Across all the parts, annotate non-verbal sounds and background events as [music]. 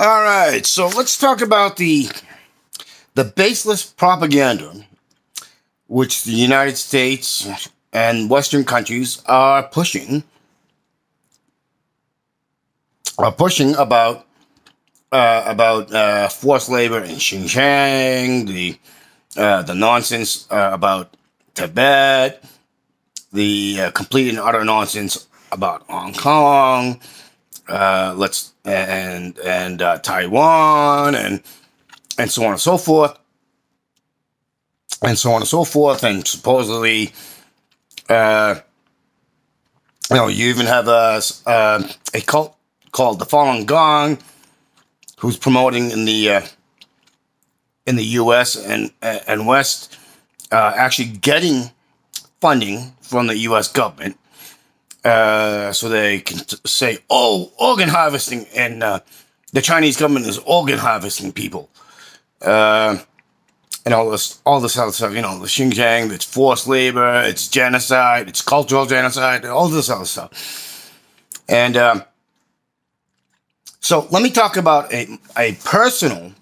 All right, so let's talk about the the baseless propaganda which the United States and Western countries are pushing are pushing about uh, about uh, forced labor in Xinjiang, the uh, the nonsense uh, about Tibet, the uh, complete and utter nonsense about Hong Kong, uh, let's and and uh, Taiwan, and and so on and so forth, and so on and so forth, and supposedly. uh, you know, you even have a, a cult called the Falun Gong, who's promoting in the uh, in the U.S. and and West, uh, actually getting funding from the U.S. government, uh, so they can t- say, "Oh, organ harvesting," and uh, the Chinese government is organ harvesting people, uh, and all this all this other stuff. You know, the Xinjiang, it's forced labor, it's genocide, it's cultural genocide, all this other stuff, and. Um, so let me talk about a, a personal,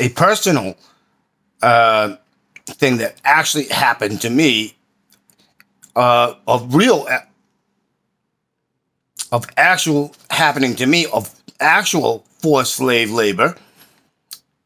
a personal uh, thing that actually happened to me uh, of real, of actual happening to me of actual forced slave labor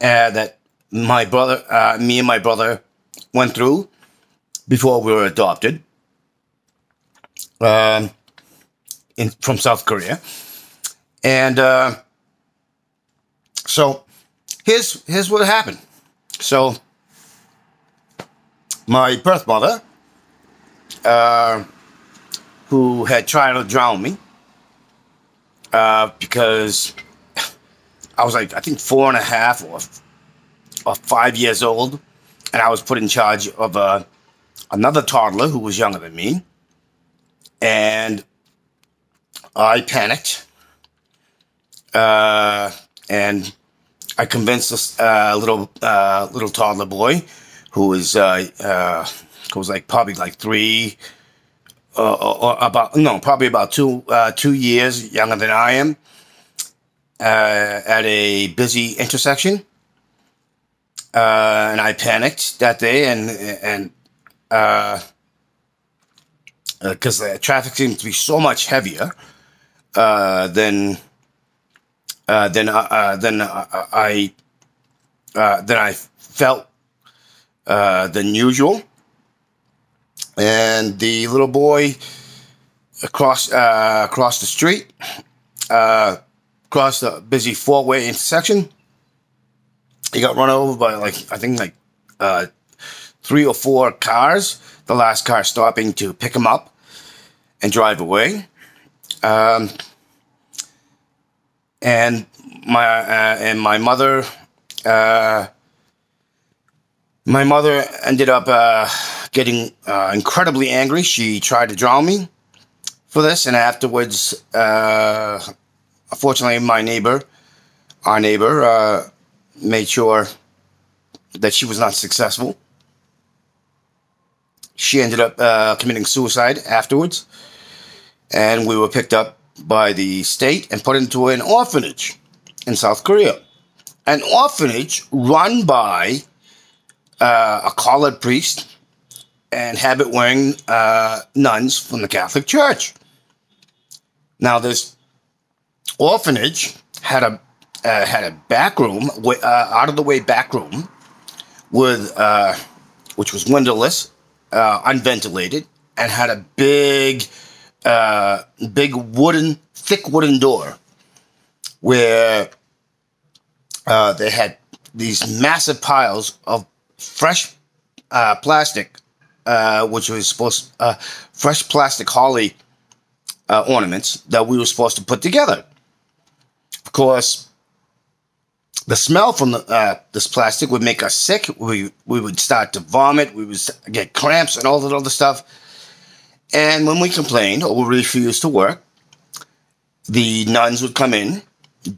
uh, that my brother, uh, me and my brother went through before we were adopted um, in, from South Korea. And uh, so here's here's what happened. So my birth mother, uh, who had tried to drown me, uh, because I was like I think four and a half or or five years old, and I was put in charge of uh, another toddler who was younger than me, and I panicked uh, and I convinced this uh, little uh, little toddler boy who was uh, uh, was like probably like three uh, or, or, about no probably about two uh, two years younger than I am uh, at a busy intersection. Uh, and I panicked that day, and and because uh, the traffic seemed to be so much heavier uh, than uh, then uh, uh, then I uh, then I felt uh, than usual, and the little boy across uh, across the street, uh, across the busy four way intersection, he got run over by like I think like uh, three or four cars. The last car stopping to pick him up and drive away. Um, and my uh, and my mother uh, my mother ended up uh, getting uh, incredibly angry. She tried to drown me for this, and afterwards, uh, unfortunately, my neighbor, our neighbor, uh, made sure that she was not successful. She ended up committing suicide afterwards, and we were picked up by the state and put into an orphanage in South Korea. An orphanage run by uh, a collared priest and habit wearing uh, nuns from the Catholic Church. Now, this orphanage had a uh, had a back room, uh, out of the way back room, with uh, which was windowless, uh, unventilated, and had a big uh, big wooden, thick wooden door where they had these massive piles of fresh plastic, uh, which was supposed uh, fresh plastic holly uh, ornaments that we were supposed to put together. Of course, the smell from the, uh, this plastic would make us sick. We we would start to vomit. We would get cramps and all that other stuff. And when we complained or we refused to work, the nuns would come in,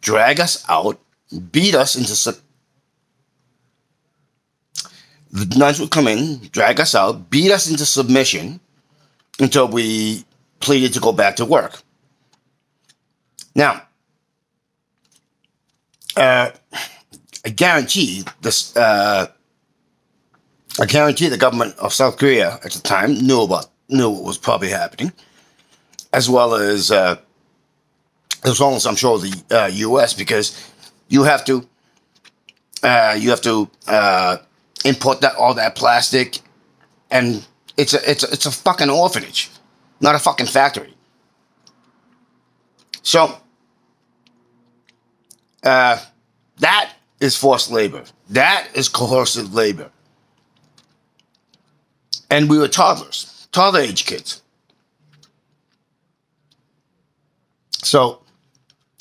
drag us out, beat us into the nuns would come in, drag us out, beat us into submission until we pleaded to go back to work. Now, uh, I guarantee this. Uh, I guarantee the government of South Korea at the time knew about knew what was probably happening, as well as uh, as well as I'm sure the uh, U.S. because you have to uh, you have to uh, import that all that plastic, and it's a it's a, it's a fucking orphanage, not a fucking factory. So uh, that is forced labor. That is coercive labor. And we were toddlers, toddler age kids. So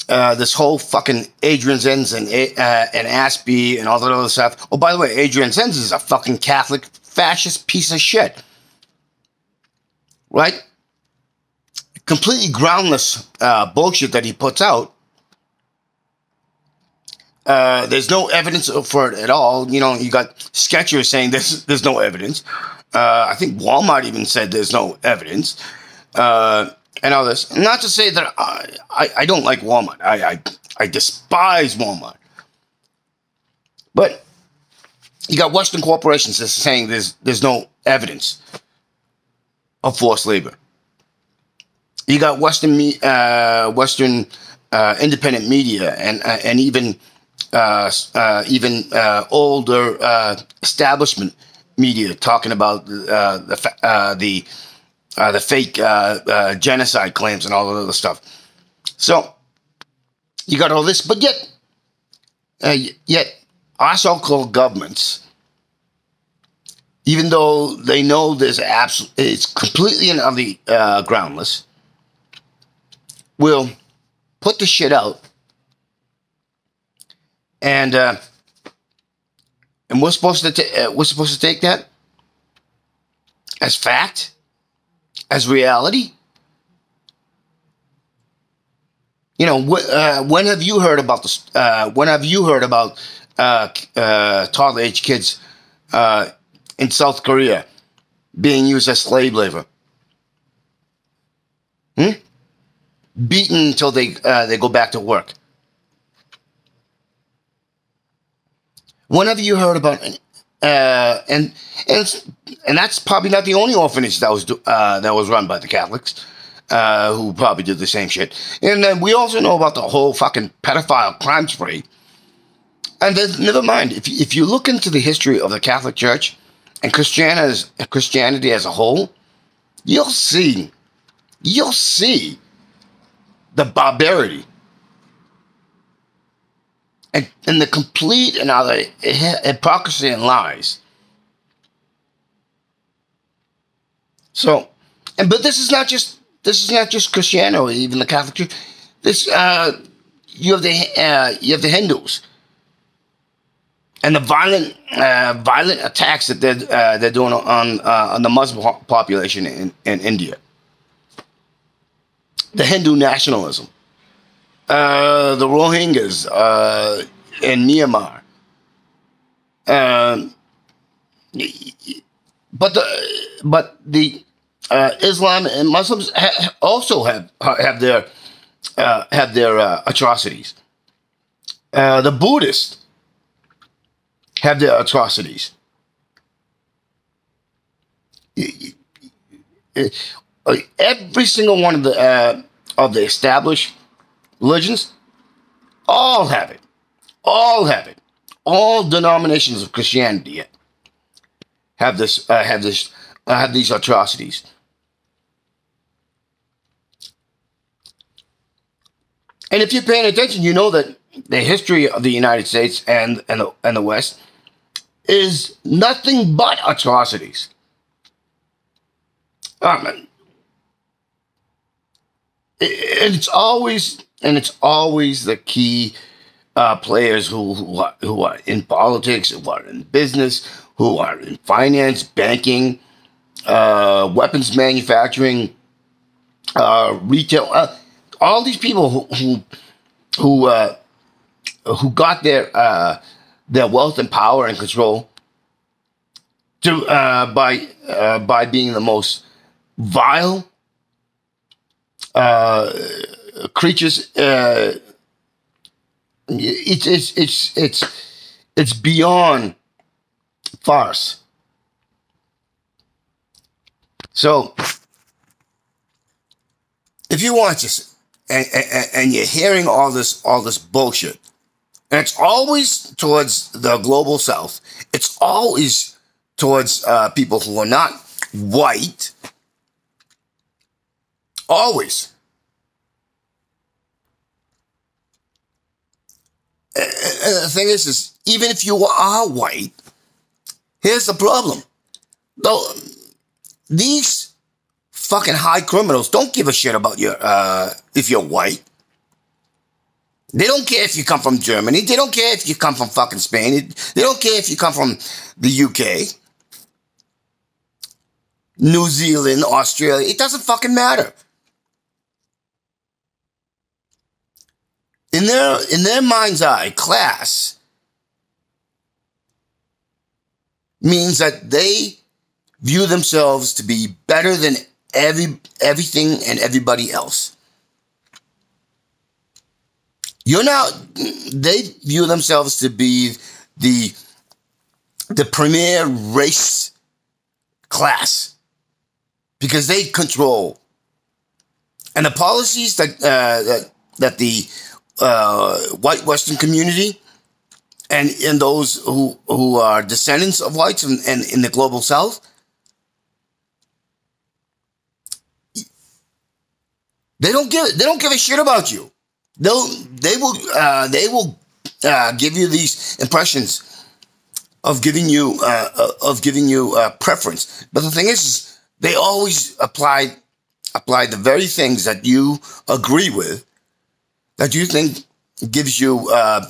uh, this whole fucking Adrian Zenz and uh, and ASPI and all that other stuff. Oh, by the way, Adrian Zenz is a fucking Catholic fascist piece of shit, right? Completely groundless uh, bullshit that he puts out. Uh, there's no evidence for it at all. You know, you got Skechers saying there's there's no evidence. Uh, I think Walmart even said there's no evidence. Uh, and all this. Not to say that I, I, I don't like Walmart. I, I, I despise Walmart. But you got Western corporations that's saying there's there's no evidence of forced labor. You got Western uh, Western uh, independent media and uh, and even uh, uh, even uh, older establishment media talking about the the uh, the fake uh, uh, genocide claims and all that other stuff. So you got all this, but yet, uh, yet our so-called governments, even though they know there's absolute, it's completely and utterly uh, groundless, will put the shit out, and uh, and we're supposed to ta- we're supposed to take that as fact as reality? You know, wh- uh, when have you heard about this? Uh, when have you heard about uh, uh toddler age kids uh, in South Korea being used as slave labor? Hmm? Beaten until they uh, they go back to work. When have you heard about uh, and and and that's probably not the only orphanage that was uh, that was run by the Catholics, uh, who probably did the same shit. And then we also know about the whole fucking pedophile crime spree. And then, never mind if if you look into the history of the Catholic Church and Christianity as, Christianity as a whole, you'll see, you'll see the barbarity and, and the complete and utter hypocrisy and lies. So, and but this is not just this is not just Christianity, even the Catholic Church. This uh, you have the uh, you have the Hindus and the violent uh, violent attacks that they're uh, they're doing on uh, on the Muslim population in, in India. The Hindu nationalism uh, the Rohingyas uh, in Myanmar. Um, but the but the uh, Islam and Muslims ha- also have have their uh, have their uh, atrocities. Uh, the Buddhists have their atrocities. Every single one of the uh, of the established religions, all have it. All have it. All denominations of Christianity have this uh, have this uh, have these atrocities. And if you're paying attention, you know that the history of the United States and and the, and the West is nothing but atrocities. Um, it's always and it's always the key uh, players who who are, who are in politics, who are in business, who are in finance, banking, uh, weapons manufacturing, uh, retail. Uh, all these people who who who, uh, who got their uh, their wealth and power and control to by by being the most vile creatures uh, It's it's it's it's it's beyond farce. So, if you watch this and, and, and you're hearing all this all this bullshit, and it's always towards the global south, it's always towards uh, people who are not white, always. The thing is, is even if you are white, here's the problem. Though these fucking high criminals don't give a shit about your uh, if you're white. They don't care if you come from Germany. They don't care if you come from fucking Spain. They don't care if you come from the UK, New Zealand, Australia. It doesn't fucking matter. In their in their mind's eye, class means that they view themselves to be better than every everything and everybody else. You're not they view themselves to be the the premier race class because they control and the policies that uh, that that the uh, white Western community and in those who who are descendants of whites and, and in the global South They don't give they don't give a shit about you. They'll they will uh, they will uh, give you these impressions of giving you uh, of giving you uh, preference. But the thing is, they always apply apply the very things that you agree with, that you think gives you uh,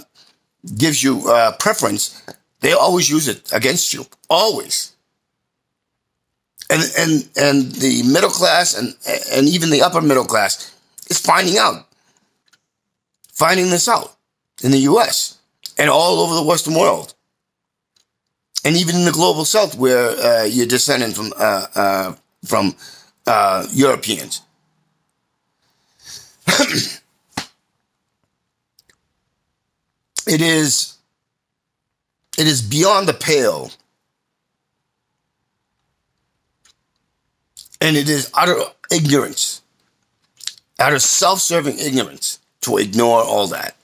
gives you preference. They always use it against you. Always and and and the middle class and and even the upper middle class is finding out, finding this out in the U.S. and all over the Western world, and even in the global South, where uh, you're descending from uh, uh, from uh, Europeans. [clears throat] it is it is beyond the pale And it is utter ignorance, utter self serving ignorance to ignore all that.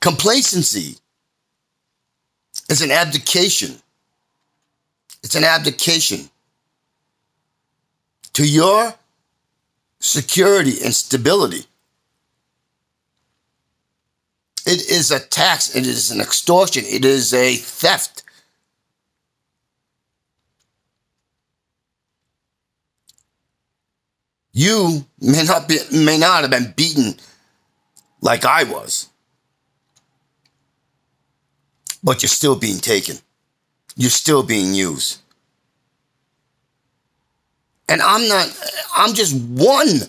Complacency is an abdication. It's an abdication to your security and stability. It is a tax. It is an extortion. It is a theft. You may not be, may not have been beaten like I was, but you're still being taken. You're still being used. And I'm not, I'm just one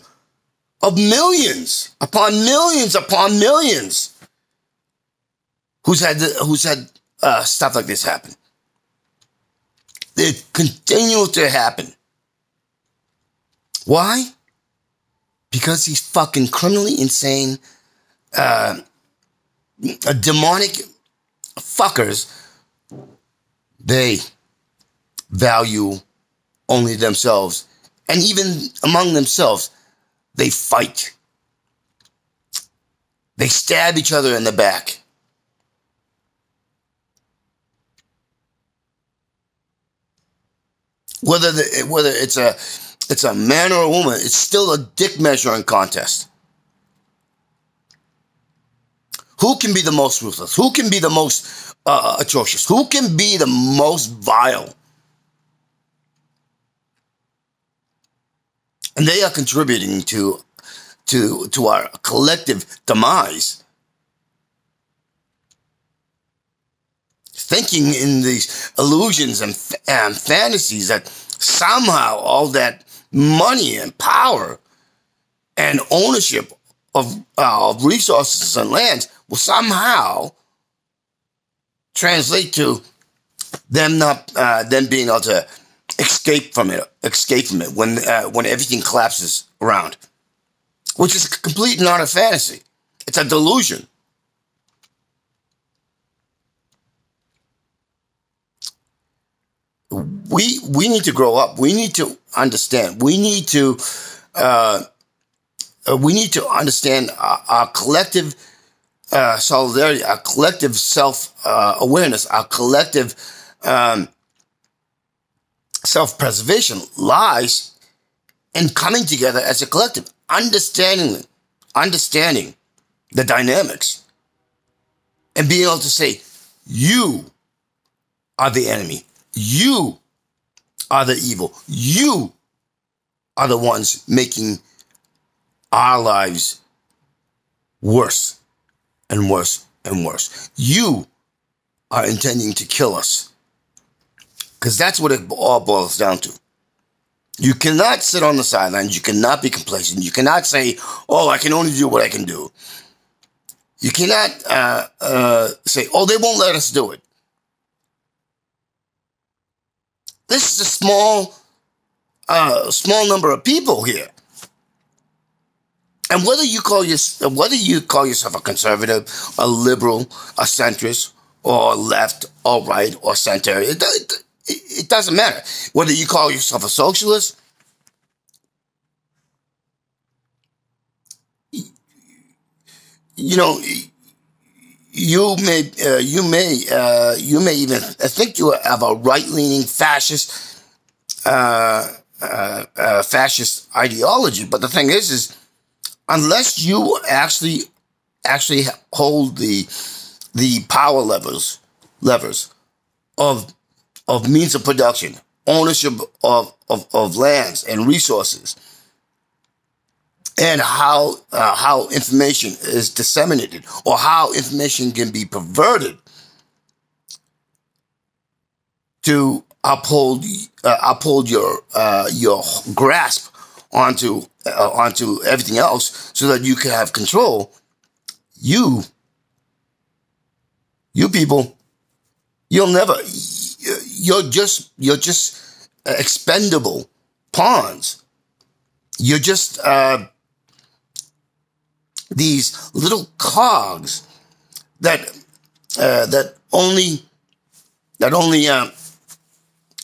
of millions upon millions upon millions who's had, who's had uh, stuff like this happen. It continues to happen. Why? because he's fucking criminally insane, uh, demonic fuckers, they value only themselves. And even among themselves, they fight. They stab each other in the back. Whether the, whether it's a it's a man or a woman, it's still a dick measuring contest. Who can be the most ruthless? Who can be the most uh, atrocious? Who can be the most vile? And they are contributing to, to, to our collective demise. Thinking in these illusions and, and fantasies that somehow all that money and power and ownership of, uh, of resources and lands will somehow translate to them not uh, them being able to escape from it, escape from it when uh, when everything collapses around, which is complete not a fantasy. It's a delusion. We we need to grow up. We need to understand. We need to uh, uh we need to understand our, our collective uh, solidarity, our collective self uh, awareness, our collective um, self preservation lies in coming together as a collective, understanding understanding the dynamics, and being able to say, "You are the enemy. You are the evil. You are the ones making our lives worse and worse and worse. You are intending to kill us. Because that's what it all boils down to. You cannot sit on the sidelines. You cannot be complacent. You cannot say, oh, I can only do what I can do. You cannot uh, uh, say, oh, they won't let us do it. This is a small, uh, small number of people here. And whether you call your, whether you call yourself a conservative, a liberal, a centrist, or left, or right, or center, it, it, it doesn't matter. Whether you call yourself a socialist, you know, you may, uh, you may, uh, you may even think you have a right-leaning fascist, uh, uh, uh, fascist ideology. But the thing is, is unless you actually, actually hold the, the power levers, levers of, of means of production, ownership of, of, of lands and resources, and how uh, how information is disseminated or how information can be perverted to uphold uh, uphold your uh, your grasp onto uh, onto everything else so that you can have control. You you people you'll never you're just you're just expendable pawns. You're just uh, these little cogs that uh, that only that only uh,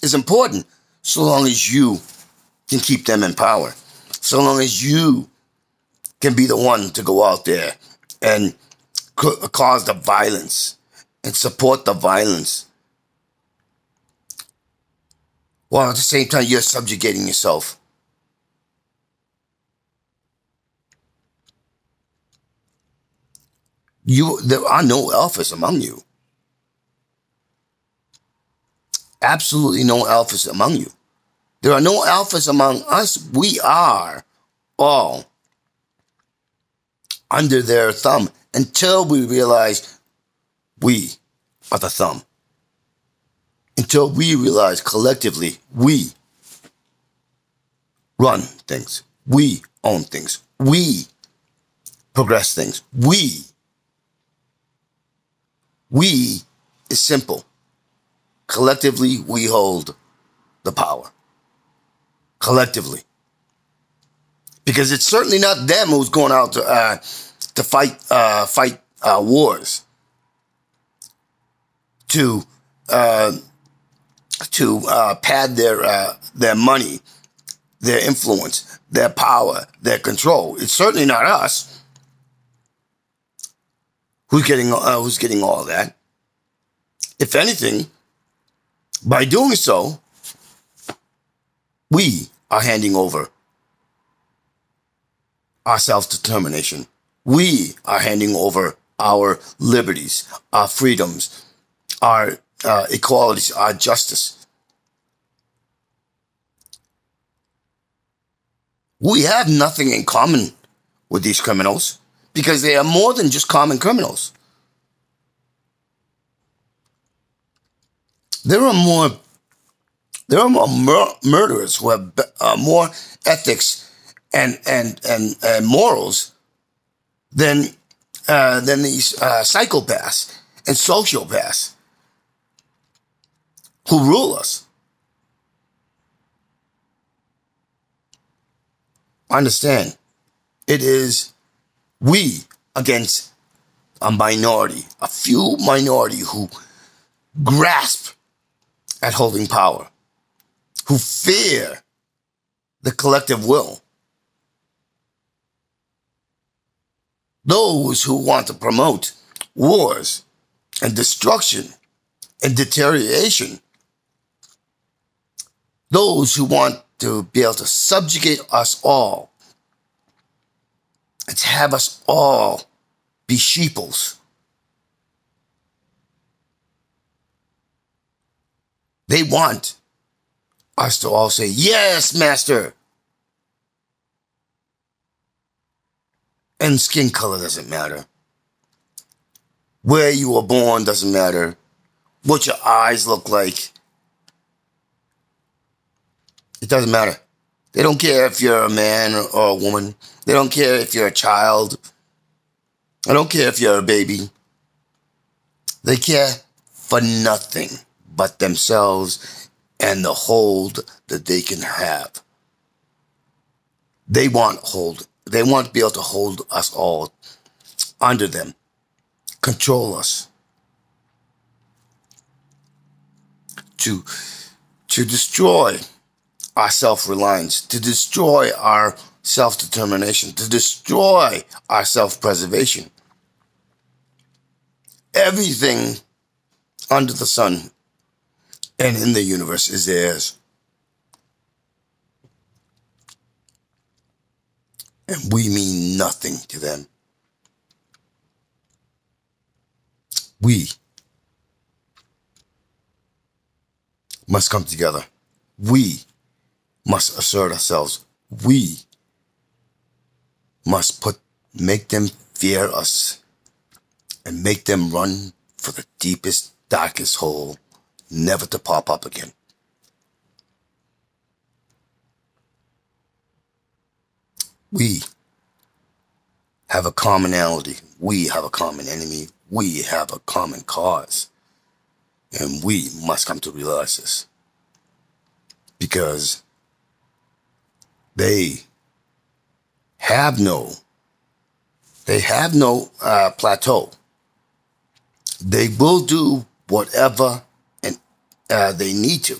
is important so long as you can keep them in power, so long as you can be the one to go out there and cause the violence and support the violence while at the same time you're subjugating yourself. You, there are no alphas among you. Absolutely no alphas among you. There are no alphas among us. We are all under their thumb until we realize we are the thumb. Until we realize collectively we run things. We own things. We progress things. We we is simple. Collectively, we hold the power. Collectively. Because it's certainly not them who's going out to, uh, to fight, uh, fight, uh, wars. To, uh, to, uh, pad their, uh, their money, their influence, their power, their control. It's certainly not us. Who's getting uh, who's getting all that? If anything, by doing so, we are handing over our self determination. We are handing over our liberties, our freedoms, our uh, equalities, our justice. We have nothing in common with these criminals because they are more than just common criminals. There are more, there are more mur- murderers who have uh, more ethics and and and, and morals than uh, than these uh, psychopaths and sociopaths who rule us. Understand, it is we against a minority, a few minority who grasp at holding power. who fear the collective will. Those who want to promote wars and destruction and deterioration. Those who want to be able to subjugate us all to have us all be sheeples. They want us to all say, Yes, Master. And skin color doesn't matter. Where you were born doesn't matter. What your eyes look like. It doesn't matter. They don't care if you're a man or a woman. They don't care if you're a child. I don't care if you're a baby. They care for nothing but themselves and the hold that they can have. They want hold. They want to be able to hold us all under them, control us, to to destroy our self-reliance, to destroy our self-determination, to destroy our self-preservation. Everything under the sun and in the universe is theirs. And we mean nothing to them. We must come together. We must assert ourselves. We must put, make them fear us and make them run for the deepest, darkest hole, never to pop up again. We have a commonality. We have a common enemy. We have a common cause. And we must come to realize this. Because they have no, they have no uh, plateau. They will do whatever and uh, they need to.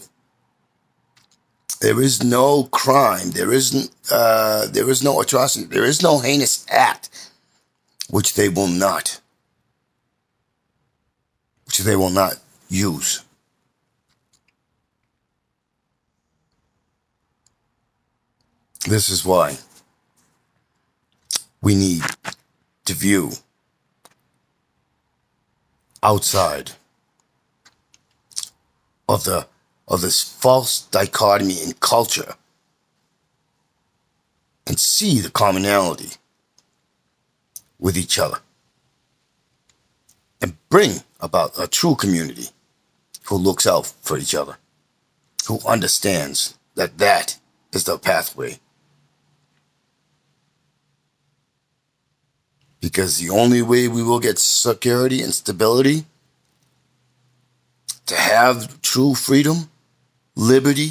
There is no crime. There isn't. Uh, there is no atrocity. There is no heinous act which they will not, which they will not use. This is why we need to view outside of the of this false dichotomy in culture and see the commonality with each other and bring about a true community who looks out for each other, who understands that that is the pathway Because the only way we will get security and stability to have true freedom, liberty,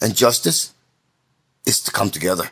and justice is to come together.